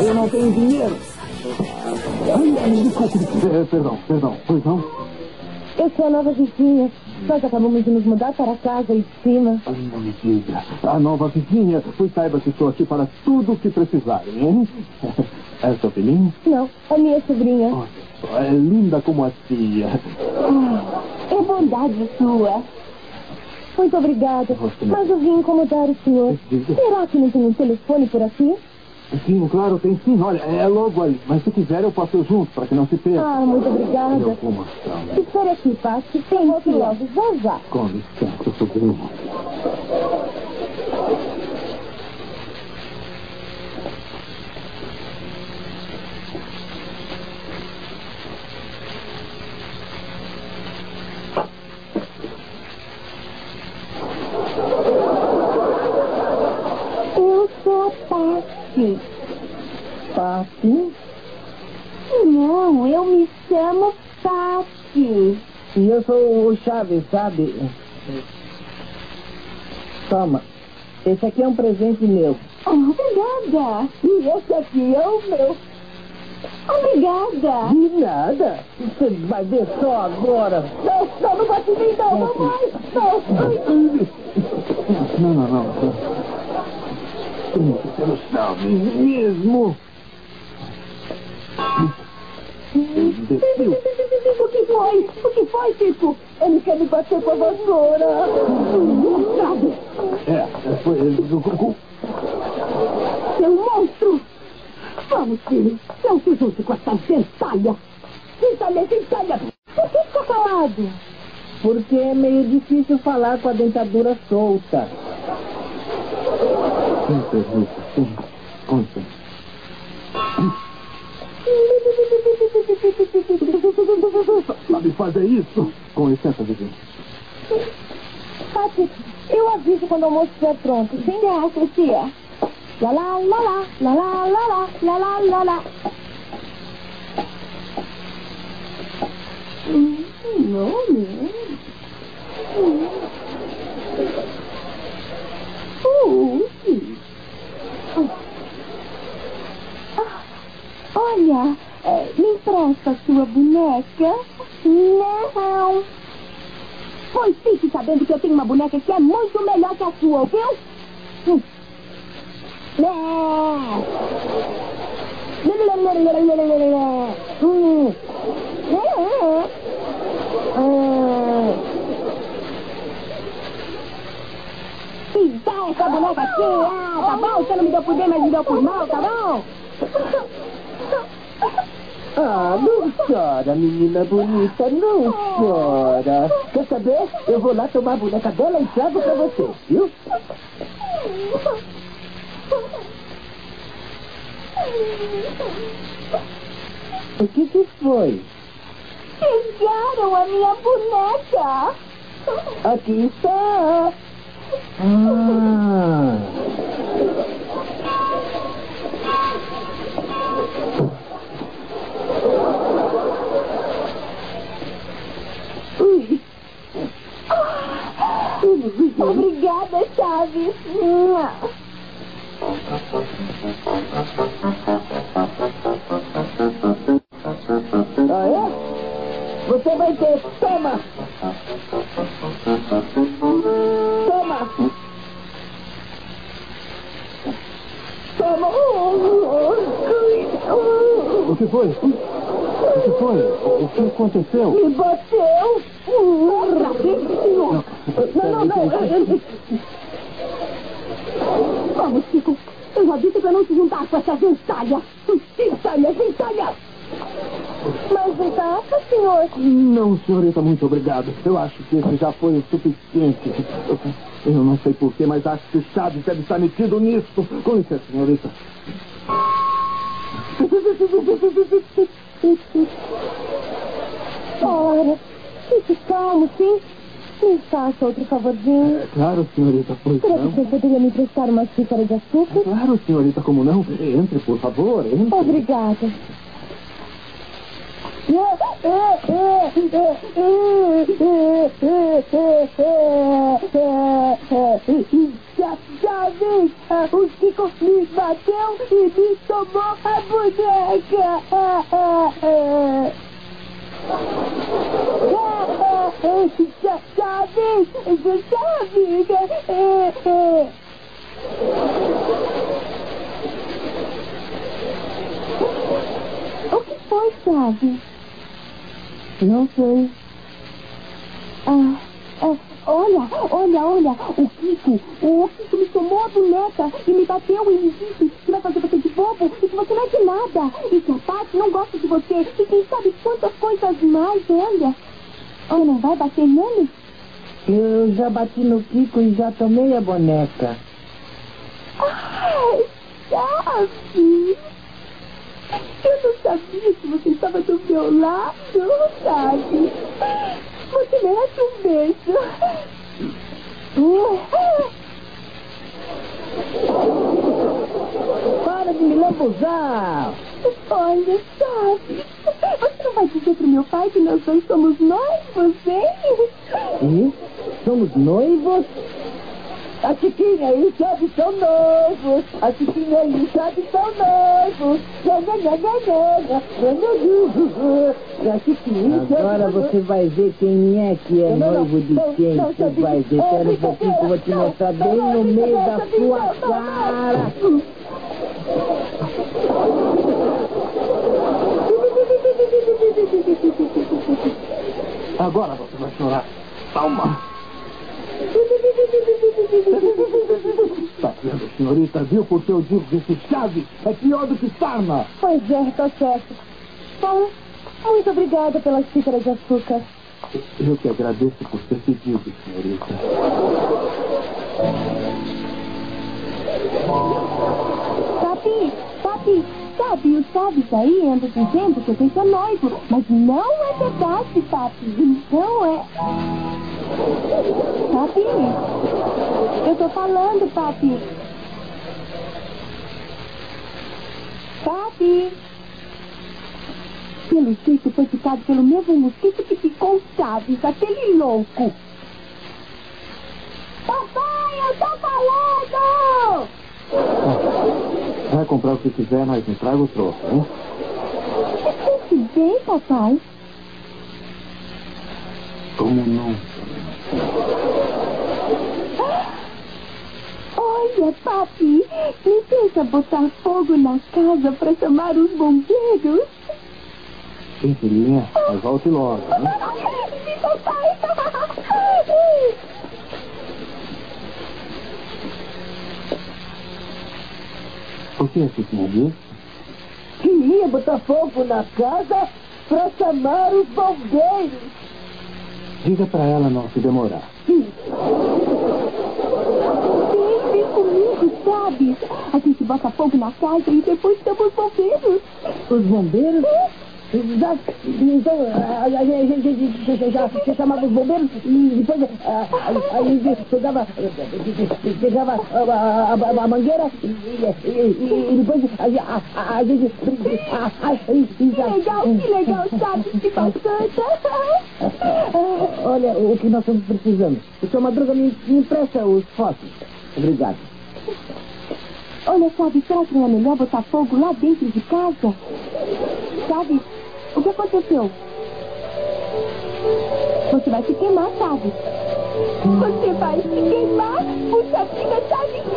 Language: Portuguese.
Eu não tenho dinheiro. Desculpe. É, perdão, perdão. Pois não? Eu sou a nova vizinha. Nós acabamos de nos mudar para a casa aí de cima. Não me diga. A nova vizinha. Pois saiba que estou aqui para tudo o que precisarem, hein? É sua filhinha? Não, a minha sobrinha. Olha só, é linda como a tia. É bondade sua. Muito obrigada. Você- Mas eu vim incomodar o senhor. Diga. Será que não tem um telefone por aqui? Sim, claro, tem sim. Olha, é logo ali. Mas se quiser, eu passo junto para que não se perca. Ah, muito obrigada. mostrar. Espere aqui, Paty. Tem outro logo, já já. Com licença, sobrinho. Paty? Não, eu me chamo Paty. E eu sou o Chaves, sabe? Toma. Esse aqui é um presente meu. Oh, obrigada. E esse aqui é o meu. Obrigada. De nada. Você vai ver só agora. Não, não, não bate em mim, não, mamãe. Não. Não, não, não. Tem que ser o Chaves mesmo. Imbecil. O que foi? O que foi, Chico? Ele quer me bater com a vassoura. Sabe, É, foi ele. seu monstro. Vamos, filho. Não se junte com essa gentalha. Gentalha, gentalha. Por que fica calado? Porque é meio difícil falar com a dentadura solta. Sim, permita, sim. Sabe fazer isso? Com licença, vizinho. Paty, eu aviso quando o almoço estiver pronto. Sem graça, tia. Lá, lá, lá, lá, lá, lá, lá, lá, lá, lá, lá. Hum, Não, não. Hum. Uh, sim. Ah, Olha, eh, me empresta a sua boneca? Não. Pois fique tenho uma boneca que é muito melhor que a sua, ouviu? Hum. Né. Hum. Hum. E dá essa boneca aqui, ah, tá bom? Você não me deu por bem, mas me deu por mal, tá bom? Ah, não chora, menina bonita, não chora. Quer saber? Eu vou lá tomar a boneca dela e trago pra você, viu? O que que foi? Pegaram a minha boneca. Aqui está. Ah. Obrigada, Chaves. Ah, é? Você vai ter. Toma! Toma! Toma! O que foi? O que foi? O que aconteceu? Me bateu. Não, não, não. Vamos, Chico. Eu disse pra não se juntar com essa gentalha. Gentalha, gentalha. Mas gentalha, senhor. Não, senhorita, muito obrigado. Eu acho que esse já foi o suficiente. Eu, eu não sei porquê, mas acho que o Chaves deve estar metido nisso. Com licença, senhorita. Ora, fique calmo, sim? Me faça outro favorzinho. É claro, senhorita, pois Será que não. você poderia me prestar uma xícara de açúcar? Claro, senhorita, como não? Entre, por favor, entre. Obrigada. Chaves, o Kiko me bateu e me tomou a boneca. Chaves, Chaves. O que foi, Chaves? Não sei. Ah, ah, olha, olha, olha, o Kiko, o Kiko me tomou a boneca e me bateu e me disse que vai fazer você de bobo e que você não é de nada. E que a Paty não gosta de você e quem sabe quantas coisas mais, olha. Olha, não vai bater nele? Eu já bati no Kiko e já tomei a boneca. Ai, Chaves! Eu não sabia que você estava do meu lado, sabe? Você merece um beijo. Para de me lambuzar! Olha, sabe? Você não vai dizer pro meu pai que nós dois somos noivos, hein? E? Somos noivos? A Chiquinha e o Chave são noivos. A Chiquinha e o Chave são. E a Chiquinha Agora você vai ver quem é que é Não, noivo de não, quem. não, Você vai ver. Espera um pouquinho que eu vou te mostrar bem no meio da sua cara. Agora você vai chorar. Calma. Tá vendo, senhorita? Viu porque eu digo que esse chave é pior do que sarna? Pois é, tá certo. Bom, muito obrigada pelas xícaras de açúcar. Eu que agradeço por ter pedido, senhorita. Papi, papi, sabe, o Chaves aí anda dizendo que gente é noivo, mas não é verdade, papi. Não é. Papi, eu tô falando, papi. Papi. Pelo jeito foi picado pelo mesmo mosquito que picou o Chaves, aquele louco. Papai, eu tô falando! Vai comprar o que quiser, mas me traga o troco, hein? Você bem, papai? Como não? Olha, papi, me deixa botar fogo na casa pra chamar os bombeiros. Sim, filhinha, mas volte logo, hein? Sim, papai. O que a Chiquinha disse? Queria botar fogo na casa pra chamar os bombeiros. Diga pra ela não se demorar. Vem, vem comigo, sabe? A gente bota fogo na casa e depois chama os bombeiros. Os bombeiros? Já, então, a, a, gente já, já, chamava os bombeiros e depois a, gente pegava, pegava a, a, mangueira e, e, e, e depois a, a, a gente... E, e legal, que legal, sabe? Que bacana. Olha, o que nós estamos precisando. O seu Madruga me, me empresta os fósseis. Obrigado. Olha, sabe, será que não é melhor botar fogo lá dentro de casa? Sabe, que aconteceu? Você vai se queimar, sabe? Você vai se queimar? Puxa vida, sabe?